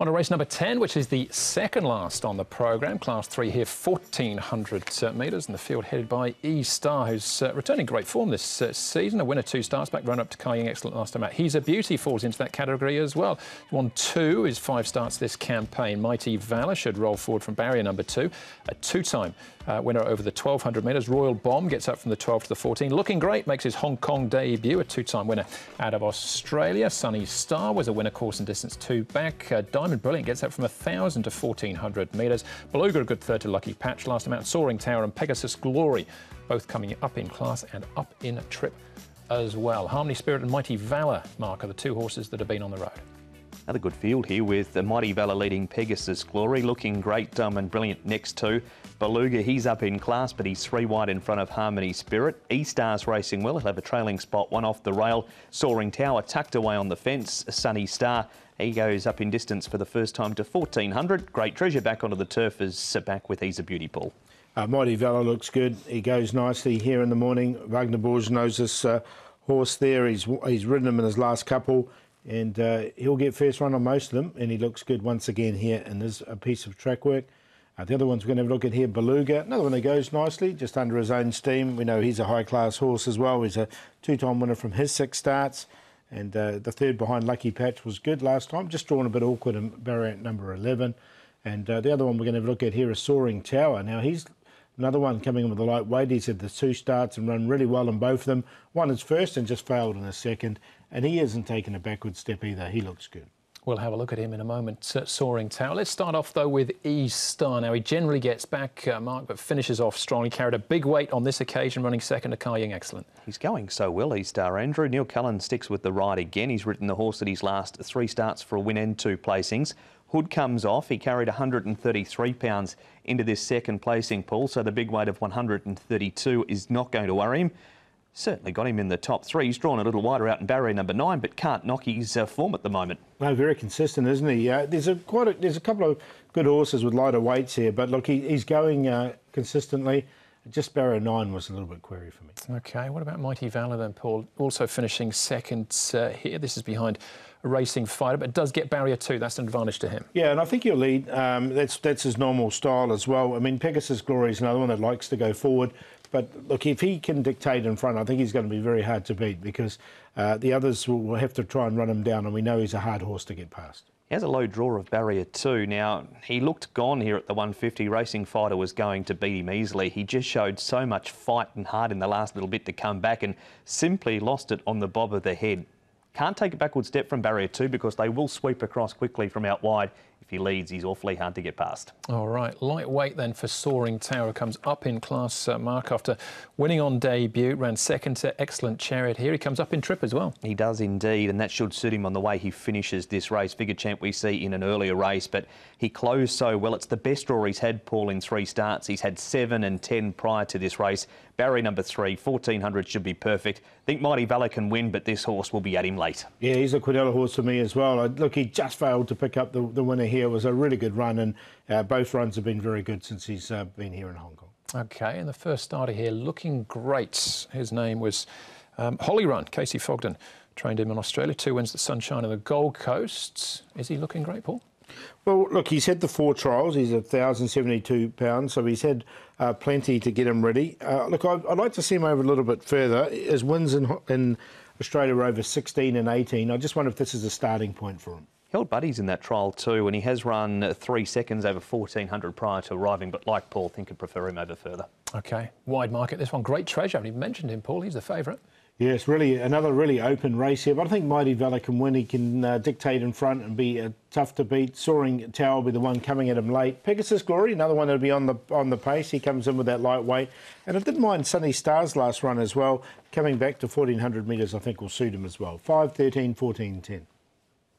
On to race number 10, which is the second last on the programme. Class 3 here, 1,400 uh, metres, and the field headed by E-Star, who's uh, returning great form this uh, season. A winner two starts back, run up to Kai excellent last time out. He's a beauty, falls into that category as well. Won two, is five starts this campaign. Mighty Valor should roll forward from barrier number two. A two-time uh, winner over the 1,200 metres. Royal Bomb gets up from the 12 to the 14. Looking great, makes his Hong Kong debut. A two-time winner out of Australia. Sunny Star was a winner course and distance two back. Diamond Brilliant gets up from 1,000 to 1,400 metres. Beluga a good third to Lucky Patch last out. Soaring Tower and Pegasus Glory both coming up in class and up in trip as well. Harmony Spirit and Mighty Valour, Mark, are the two horses that have been on the road. Another good field here with Mighty Valor leading Pegasus Glory, looking great, Diamond Brilliant next to Beluga. He's up in class, but he's three wide in front of Harmony Spirit. E-Star's racing well. He'll have a trailing spot, one off the rail. Soaring Tower tucked away on the fence. Sunny Star, he goes up in distance for the first time to 1400. Great treasure back onto the turf is back with He's Beauty Pool. Uh, Mighty Valor looks good. He goes nicely here in the morning. Vagner Borges knows this uh, horse there. He's, he's ridden him in his last couple and uh, he'll get first run on most of them, and he looks good once again here, and there's a piece of track work. Uh, the other ones we're going to have a look at here, Beluga, another one that goes nicely, just under his own steam. We know he's a high-class horse as well. He's a two-time winner from his six starts, and uh, the third behind Lucky Patch was good last time, just drawn a bit awkward in barrier number 11. And uh, the other one we're going to have a look at here is Soaring Tower. Now, he's Another one coming in with a lightweight. He's had the two starts and run really well in both of them. One is first and just failed in the second. And he hasn't taken a backward step either. He looks good. We'll have a look at him in a moment, uh, Soaring Tower. Let's start off, though, with E-Star. Now, he generally gets back, uh, Mark, but finishes off strong. He carried a big weight on this occasion, running second to Kai Ying Excellent. He's going so well, E-Star. Andrew Neil Callan sticks with the ride again. He's ridden the horse at his last three starts for a win and two placings. Hood comes off. He carried 133 pounds into this second placing pool, so the big weight of 132 is not going to worry him. Certainly got him in the top three. He's drawn a little wider out in barrier number nine, but can't knock his uh, form at the moment. No, very consistent, isn't he? Uh, there's a quite a, there's a couple of good horses with lighter weights here, but look, he, he's going uh, consistently. Just barrier nine was a little bit query for me. Okay, what about Mighty Valor then, Paul? Also finishing second uh, here. This is behind a racing fighter, but does get barrier two. That's an advantage to him. Yeah, and I think he'll lead. Um, that's that's his normal style as well. I mean, Pegasus Glory is another one that likes to go forward. But look, if he can dictate in front, I think he's going to be very hard to beat because uh, the others will have to try and run him down, and we know he's a hard horse to get past. He has a low draw of barrier two. Now, he looked gone here at the 150. Racing Fighter was going to beat him easily. He just showed so much fight and heart in the last little bit to come back and simply lost it on the bob of the head. Can't take a backward step from barrier two because they will sweep across quickly from out wide if he leads, he's awfully hard to get past. All right, lightweight then for Soaring Tower comes up in class, uh, Mark, after winning on debut, ran second to Excellent Chariot here. He comes up in trip as well. He does indeed, and that should suit him on the way he finishes this race. Figure champ we see in an earlier race, but he closed so well. It's the best draw he's had, Paul, in three starts. He's had seven and ten prior to this race. Barry number three, 1400 should be perfect. think Mighty Valor can win, but this horse will be at him late. Yeah, he's a Quinella horse for me as well. Look, he just failed to pick up the, the winner here. It was a really good run, and uh, both runs have been very good since he's uh, been here in Hong Kong. Okay, and the first starter here looking great. His name was um, Holly Run, Kacy Fogden. Trained him in Australia, two wins the Sunshine and the Gold Coast. Is he looking great, Paul? Well, look, he's had the four trials. He's 1,072 pounds, so he's had uh, plenty to get him ready. Uh, look, I'd, I'd, like to see him over a little bit further. His wins in, in Australia are over 16 and 18. I just wonder if this is a starting point for him. Held buddies in that trial too, and he has run three seconds over 1400 prior to arriving, but like Paul, think I'd prefer him over further. Okay, wide market. This one, great treasure. I haven't even mentioned him, Paul. He's the favourite. Yeah, it's really another really open race here. But I think Mighty Valor can win. He can uh, dictate in front and be uh, tough to beat. Soaring Tower will be the one coming at him late. Pegasus Glory, another one that'll be on the on the pace. He comes in with that lightweight. And I didn't mind Sunny Star's last run as well. Coming back to 1400 metres, I think will suit him as well. 5, 13, 14, 10.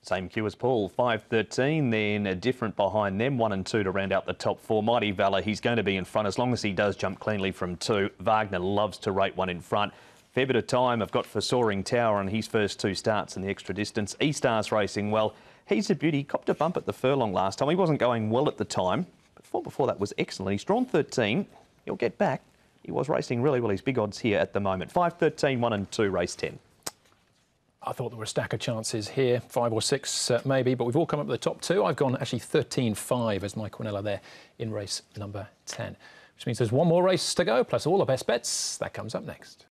Same queue as Paul, 5.13, then a different behind them, 1 and 2 to round out the top four. Mighty Valor, he's going to be in front as long as he does jump cleanly from 2. Vagner loves to rate one in front. Fair bit of time I've got for Soaring Tower on his first two starts in the extra distance. E-Star's racing well. He's a beauty. Copped a bump at the furlong last time. He wasn't going well at the time, but before that was excellent. He's drawn 13. He'll get back. He was racing really well. He's big odds here at the moment. 5, 13, 1 and 2, race 10. I thought there were a stack of chances here, five or six uh, maybe, but we've all come up with the top two. I've gone actually 13-5 as my Quinella there in race number 10, which means there's one more race to go, plus all the best bets. That comes up next.